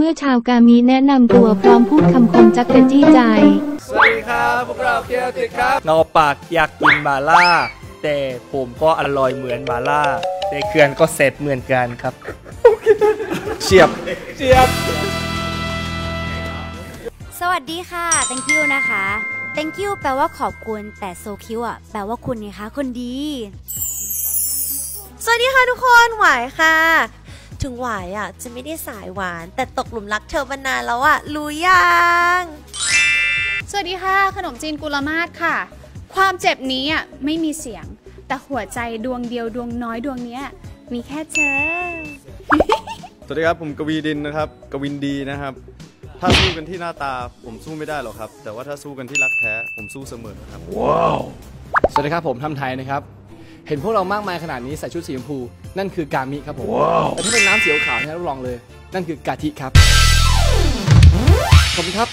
เมื่อชาวกามีแนะนำตัวพร้อมพูดคำคมจักกะจี้ใจ สวัสดีครับ พวกเราเคียวติดครับเงาปากอยากกินมาล่า แต่ผมก็อร่อยเหมือนมาล่า แต่เขื่อนก็เสร็จเหมือนกันครับ เฉียบ เฉียบ สวัสดีค่ะ thank you นะคะ thank you แปลว่าขอบคุณแต่ so cute อะแปลว่าคุณไงคะคนดี สวัสดีค่ะทุกคน หวายค่ะ ถึงหวายอะจะไม่ได้สายหวาน แต่ตกหลุมรักเธอมานานแล้วอะรู้ยังสวัสดีค่ะ ขนมจีนกุลมาศค่ะ ความเจ็บนี้อะไม่มีเสียง แต่หัวใจดวงเดียวดวงน้อยดวงเนี้ยมีแค่เธอ สวัสดีครับผมกวีดินนะครับ กวินดีนะครับ ถ้าสู้กันที่หน้าตาผมสู้ไม่ได้หรอกครับ แต่ว่าถ้าสู้กันที่รักแท้ผมสู้เสมอครับสวัสดีครับผมทำไทยนะครับ เห็นพวกเรามากมายขนาดนี้ใส่ชุดสีชมพู นั่นคือกามิครับผม แต่ที่เป็นน้ำสีขาวที่รับรองเลย นั่นคือกาทิครับ ขอบคุณครับ